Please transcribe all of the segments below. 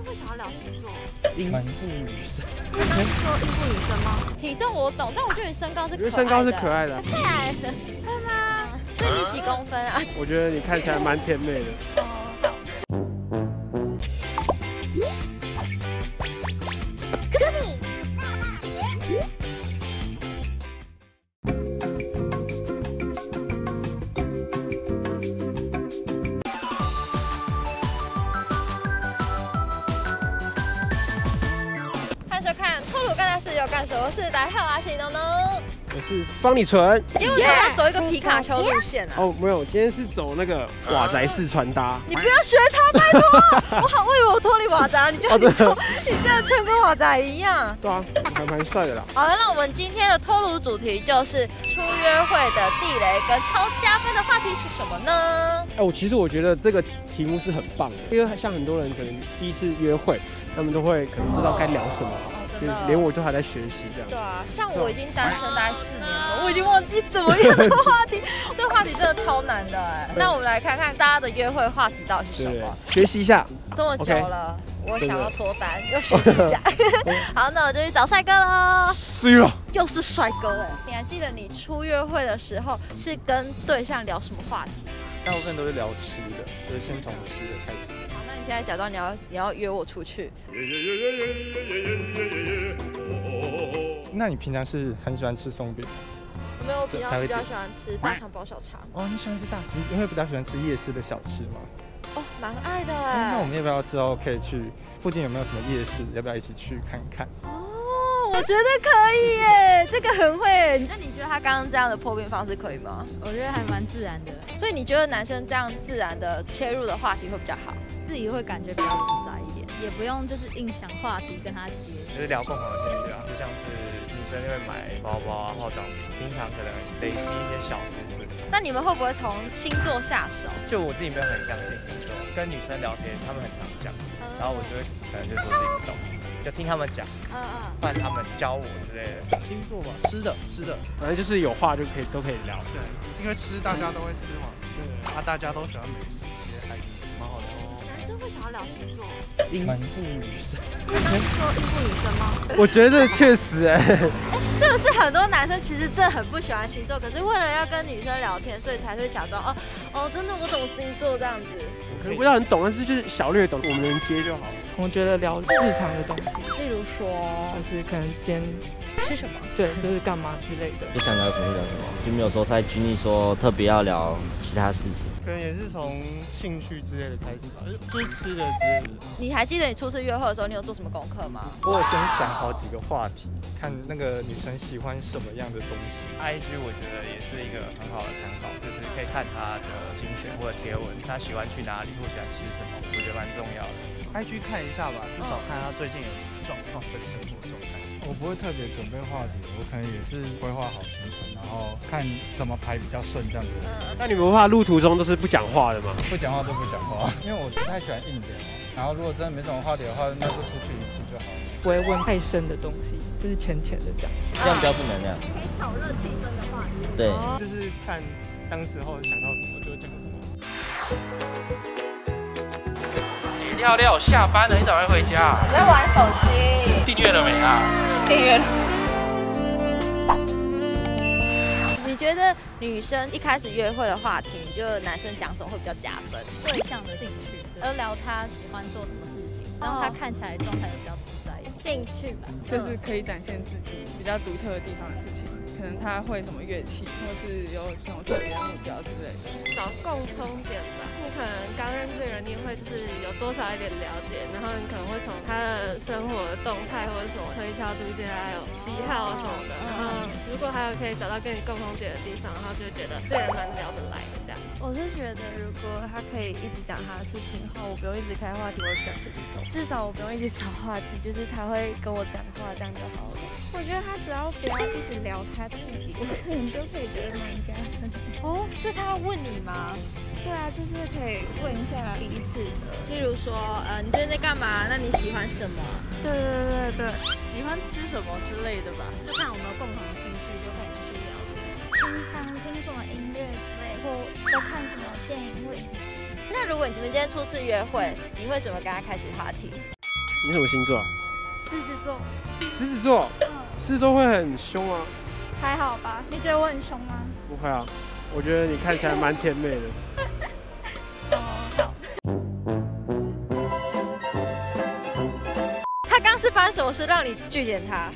生会想要聊星座？蛮不女生。说应付女生吗？体重我懂，但我觉得你身高是可爱身高是可爱的啊，太矮了，会吗？所以你几公分啊？我觉得你看起来蛮甜美的。事有干什么事》，大家好，我是东东。我是方立纯。今天为什么要走一个皮卡丘路线啊？哦，没有，今天是走那个瓦宅式穿搭。你不要学他，拜托！我好，我以为我脱离瓦宅，你就哦你就真的你这样穿跟瓦宅一样。对啊，还蛮帅的啦。好了，那我们今天的脱炉主题就是出约会的地雷跟超加分的话题是什么呢？哎，我其实我觉得这个题目是很棒的，因为像很多人可能第一次约会，他们都会可能不知道该聊什么，哦，真就的。连我都还在学习这样对。啊，像我已经单身大概四年了，我已经忘记怎么样的话题，这个话题真的超难的哎。那我们来看看大家的约会话题到底是什么？学习一下。这么久了，我想要脱单，又学习一下。好，那我就去找帅哥喽。碎了。又是帅哥哎！你还记得你出约会的时候是跟对象聊什么话题？大部分都是聊吃的，就是先从吃的开始。现在假装你要你要约我出去，那你平常是很喜欢吃松饼吗？没有，我平常比较喜欢吃大肠包小肠。哦，你喜欢吃大肠，你会比较喜欢吃夜市的小吃吗？哦，蛮爱的哎哎。那我们要不要之后可以去附近有没有什么夜市？要不要一起去看看？哦，我觉得可以耶，这个很会。那你觉得他刚刚这样的破冰方式可以吗？我觉得还蛮自然的，所以你觉得男生这样自然的切入的话题会比较好？自己会感觉比较自在一点，也不用就是硬想话题跟他接。就是聊共同的兴趣啊，就像是女生就会买包包啊、化妆品，平常可能累积一些小知识。那你们会不会从星座下手？就我自己没有很相信星座，跟女生聊天，她们很常讲，然后我就会可能就说自己不懂，就听他们讲，嗯嗯。不然他们教我之类的。星座吧，吃的吃的，反正就是有话就可以都可以聊。对，因为吃大家都会吃嘛，对，啊，大家都喜欢美食，其实还蛮好的。男生会想要聊星座？蛮不女生。说应付女生吗？我觉得这确实哎，是不是很多男生其实真的很不喜欢星座，可是为了要跟女生聊天，所以才会假装哦哦，真的我懂星座这样子。可能不要很懂，但是就是小略懂，我们能接就好了。我觉得聊日常的东西，例如说就是可能今天吃什么？对，就是干嘛之类的。就想聊什么就聊什么，就没有说在拘泥说特别要聊其他事情。可能也是从兴趣之类的开始吧，就就是吃的之类的。你还记得你初次约会的时候，你有做什么功课吗？我有先想好几个话题，看那个女生喜欢什么样的东西。IG 我觉得也是一个很好的参考，就是可以看她的精选或者贴文，她喜欢去哪里或喜欢吃什么，我觉得蛮重要的。IG 看一下吧，至少看她最近有什么状况跟生活状态。我不会特别准备话题，我可能也是规划好行程，然后看怎么排比较顺这样子。那你们不怕路途中都是不讲话的吗？不讲话就不讲话，因为我不太喜欢硬聊。然后如果真的没什么话题的话，那就出去一次就好了。不会问太深的东西，就是浅浅的这样。这样比较负能量。可以炒热气氛的话题。对，就是看当时候想到什么就讲什么。料料下班了，你早点回家。我在玩手机，订阅了没啊？订阅了。你觉得女生一开始约会的话题，你觉得男生讲什么会比较加分？对象的兴趣，而聊他喜欢做什么事情，让他看起来状态比较自在。兴趣吧。就是可以展现自己比较独特的地方的事情，可能他会什么乐器，或是有什么特别的目标之类的。找共通点吧。你可能刚认识的人，你会就是有多少一点了解，然后你可能会从他的生活的动态或者什么推敲出一些还有喜好什么的。然后如果还有可以找到跟你共同点的地方，然后就觉得这人蛮聊得来的这样。我是觉得，如果他可以一直讲他的事情后，我不用一直开话题，我会比较轻松。至少我不用一直找话题，就是他会跟我讲话，这样就好了。我觉得他只要不要一直聊他自己，我可能就可以觉得蛮加分。哦，所以他要问你吗？对啊，就是可以问一下彼此的。例如说，呃，你最近在干嘛？那你喜欢什么？对对对对，喜欢吃什么之类的吧，就看我们有共同的兴趣，就可以去聊天。平常听什么音乐之类，或都看什么电影或影集。那如果你们今天初次约会，你会怎么跟他开启话题？你什么星座啊？狮子座，狮子座。狮子座会很凶吗？还好吧。你觉得我很凶吗？不会啊，我觉得你看起来蛮甜美的。哦，好。他刚是发生什么事让你拒绝他？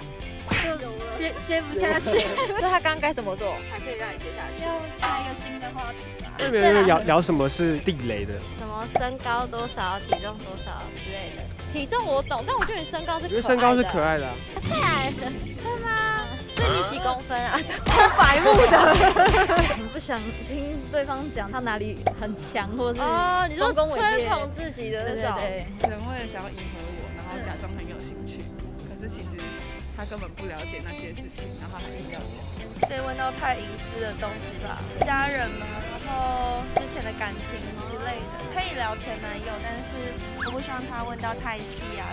就接接不下去。就他刚刚该怎么做？才可以让你接下去？要开一个新的话题吧。那别人聊聊什么是地雷的？什么身高多少、体重多少之类的。体重我懂，但我觉得你身高是可爱的。觉得身高是可爱的。太矮了，会吗？所以你几公分啊？超白目的。我 不想听对方讲他哪里很强，或者是哦，你说吹捧自己的那种。对可能为了想要迎合我，然后假装很有兴趣，可是其实他根本不了解那些事情，然后还硬要讲。被问到太隐私的东西吧，家人嘛，然后之前的感情之类的，可以聊前男友，但是我不希望他问到太细啊，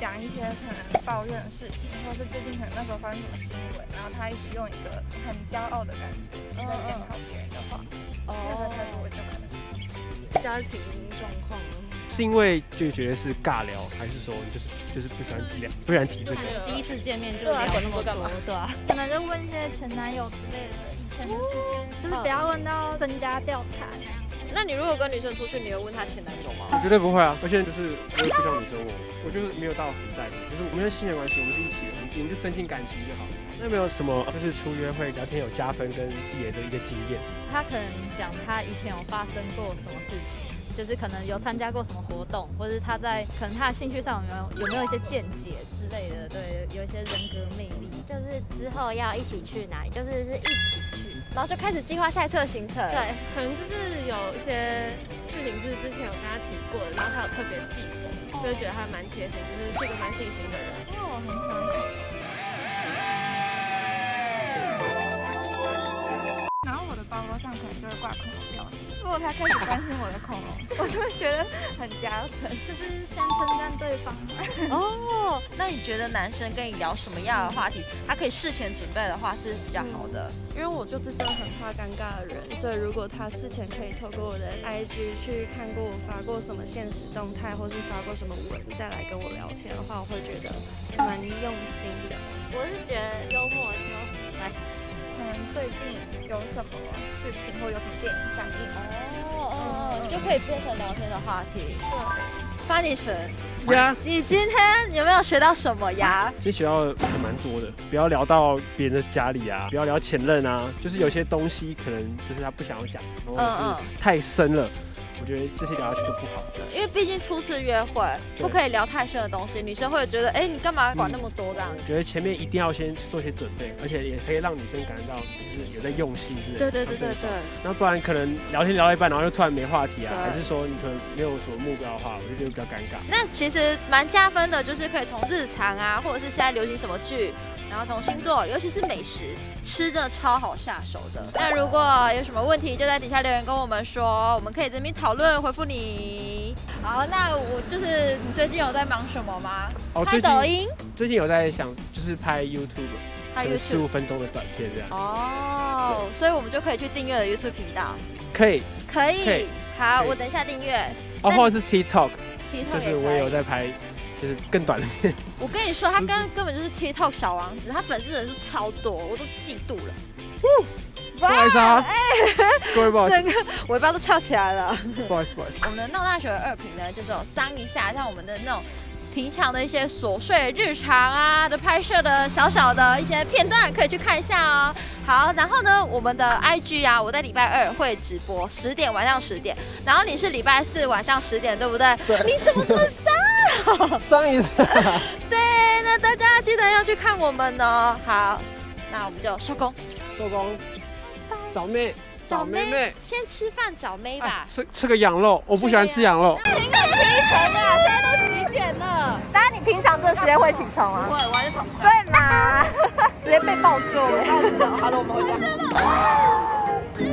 讲一些可能抱怨的事情，或是最近可能那时候发生什么新闻，然后他一直用一个很骄傲的感觉在检讨别人的话，那个态度我就可能家庭状况。是因为就觉得是尬聊，还是说就是就是不喜欢聊，不喜欢提这个？第一次见面就聊那么多，对啊，可能就问一些前男友之类的以前的事情，就是不要问到增加调查那样。那你如果跟女生出去，你会问她前男友吗？我绝对不会啊，而且就是我也不像女生我，我就是没有到很在乎，就是我们是信任关系，我们是一起，我们我们就增进感情就好。那有没有什么就是出约会聊天有加分跟地雷的一个经验。他可能讲他以前有发生过什么事情。就是可能有参加过什么活动，或者是他在可能他的兴趣上有没有有没有一些见解之类的，对，有一些人格魅力。就是之后要一起去哪里，就是是一起去，然后就开始计划下一次的行程。对，可能就是有一些事情是之前有跟他提过的，然后他有特别记得，就会觉得他蛮贴心，就是是一个蛮细心的人。因为我很喜欢然后我的包包上可能就会挂恐龙吊饰。如果他开始关心我的恐龙，我就会觉得很加分，就是对方。哦，那你觉得男生跟你聊什么样的话题，他可以事前准备的话是比较好的？因为我就是真的很怕尴尬的人，所以如果他事前可以透过我的 IG 去看过我发过什么现实动态，或是发过什么文，再来跟我聊天的话，我会觉得蛮用心的。我是觉得幽默说，来。可能最近有什么事情或有什么电影上映哦哦，就可以变成聊天的话题。对，发你纯呀，你今天有没有学到什么呀？其实学到还蛮多的，不要聊到别人的家里啊，不要聊前任啊，就是有些东西可能就是他不想要讲，然后就是太深了。我觉得这些聊下去都不好，因为毕竟初次约会不可以聊太深的东西，女生会觉得，哎，你干嘛管那么多这样？觉得前面一定要先做些准备，而且也可以让女生感觉到就是有在用心，对对对对对。那不然可能聊天聊到一半，然后又突然没话题啊，还是说你可能没有什么目标的话，我就觉得比较尴尬。那其实蛮加分的，就是可以从日常啊，或者是现在流行什么剧。然后从星座，尤其是美食，吃真的超好下手的。那如果有什么问题，就在底下留言跟我们说，我们可以这边讨论回复你。好，那我就是你最近有在忙什么吗？拍抖音。最近有在想，就是拍 YouTube，拍 YouTube 十五分钟的短片这样。哦，所以我们就可以去订阅了 YouTube 频道。可以。可以。好，我等一下订阅。哦，或者是 TikTok。TikTok 就是我也有在拍。就是更短的片。我跟你说，他根根本就是 TikTok 小王子，他粉丝人数超多，我都嫉妒了。不好意思啊，哎，各位不好意思，整个尾巴都翘起来了。不好意思，不好意思。我们的闹大学二评呢，就是有桑一下，像我们的那种平常的一些琐碎日常啊的拍摄的小小的一些片段，可以去看一下哦。好，然后呢，我们的 IG 啊，我在礼拜二会直播十点，晚上十点。然后你是礼拜四晚上十点，对不对？对。你怎么这么 骚？上一次。对，那大家记得要去看我们哦。好，那我们就收工。收工。找妹，找妹妹，先吃饭找妹吧。吃吃个羊肉，我不喜欢吃羊肉。请你起床啊！现在都几点了？大家，你平常这时间会起床吗？会，我还是躺对嘛？直接被抱住了。好的，我们回家。